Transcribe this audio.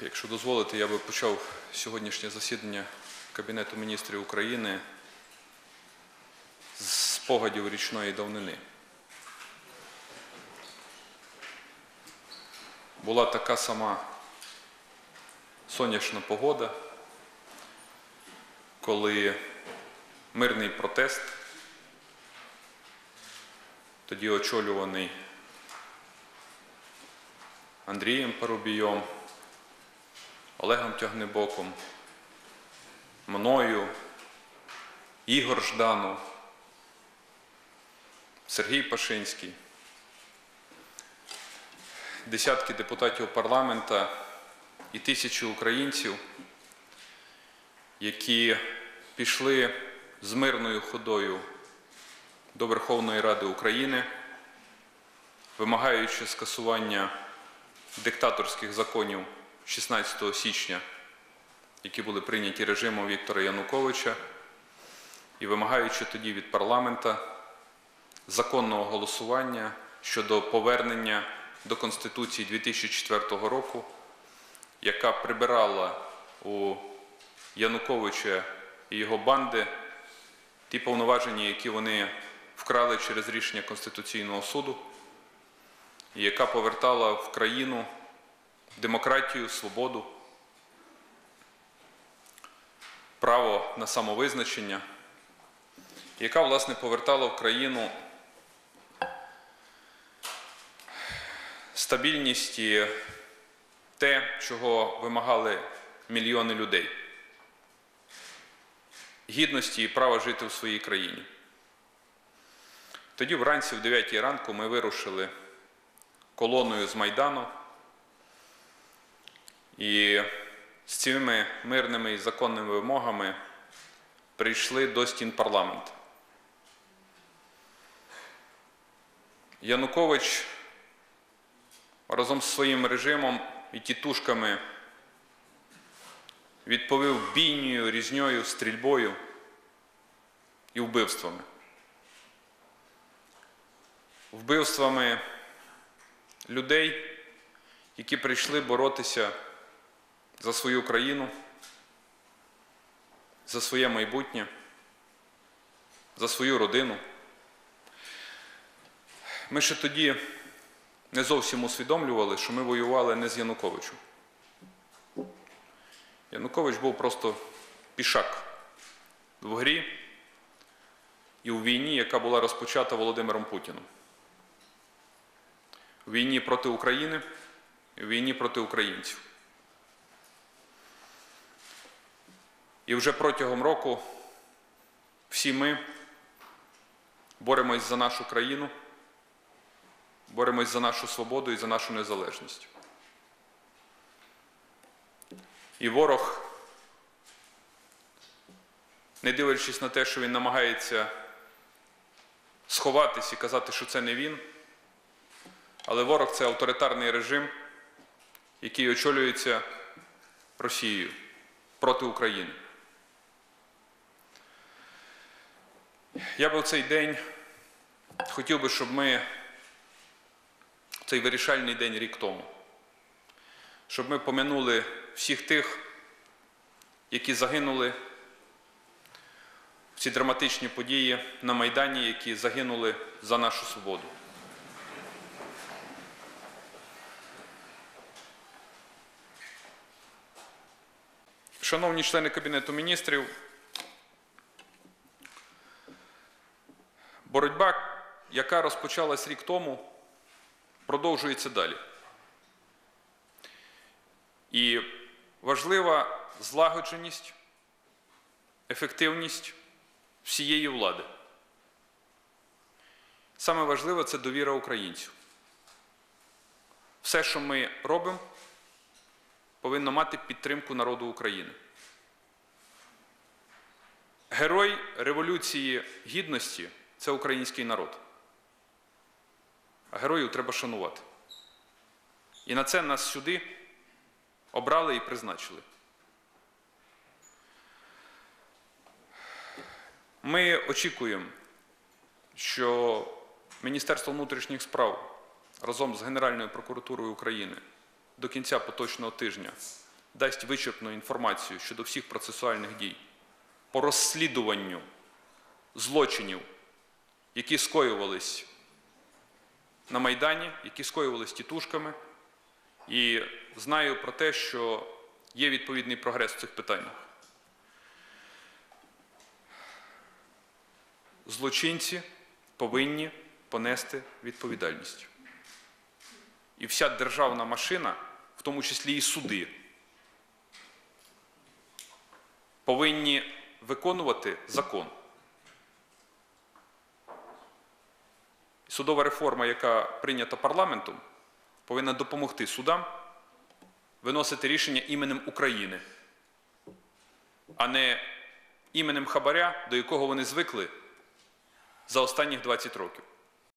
Якщо дозволите, я би почав сьогоднішнє засідання Кабінету міністрів України з спогадів річної давнини. Була така сама сонячна погода, коли мирний протест, тоді очолюваний Андрієм Парубійом, Олегом Тягнебоком, мною, Ігор Жданов, Сергій Пашинський, десятки депутатів парламента і тисячі українців, які пішли з мирною ходою до Верховної Ради України, вимагаючи скасування диктаторських законів 16 січня, які були прийняті режимом Віктора Януковича, і вимагаючи тоді від парламента законного голосування щодо повернення до Конституції 2004 року, яка прибирала у Януковича і його банди ті повноваження, які вони вкрали через рішення Конституційного суду, і яка повертала в країну демократію, свободу, право на самовизначення, яка, власне, повертала в країну стабільність і те, чого вимагали мільйони людей гідності і права жити в своїй країні. Тоді вранці, в 9 ранку, ми вирушили колоною з Майдану. І з цими мирними і законними вимогами прийшли до стін парламенту. Янукович разом з своїм режимом і тітушками відповів бійнею, різньою, стрільбою і вбивствами. Вбивствами людей, які прийшли боротися за свою країну, за своє майбутнє, за свою родину. Ми ще тоді не зовсім усвідомлювали, що ми воювали не з Януковичем. Янукович був просто пішак в грі і у війні, яка була розпочата Володимиром Путіном. У війні проти України у війні проти українців. І вже протягом року всі ми боремось за нашу країну, боремось за нашу свободу і за нашу незалежність. І ворог, не дивлячись на те, що він намагається сховатись і казати, що це не він, але ворог це авторитарний режим, який очолюється Росією проти України. Я би в цей день хотів би, щоб ми цей вирішальний день рік тому, щоб ми помянули всіх тих, які загинули в ці драматичні події на Майдані, які загинули за нашу свободу. Шановні члени Кабінету міністрів, боротьба, яка розпочалась рік тому, продовжується далі. І важлива злагодженість, ефективність всієї влади. Саме важливе це довіра українців. Все, що ми робимо, повинно мати підтримку народу України. Герой Революції Гідності це український народ. А героїв треба шанувати. І на це нас сюди обрали і призначили. Ми очікуємо, що Міністерство внутрішніх справ разом з Генеральною прокуратурою України до кінця поточного тижня дасть вичерпну інформацію щодо всіх процесуальних дій по розслідуванню злочинів, які скоювались на Майдані, які скоювались тітушками. І знаю про те, що є відповідний прогрес в цих питаннях. Злочинці повинні понести відповідальність. І вся державна машина, в тому числі і суди, повинні виконувати закон. Судова реформа, яка прийнята парламентом, повинна допомогти судам виносити рішення іменем України, а не іменем хабаря, до якого вони звикли за останніх 20 років.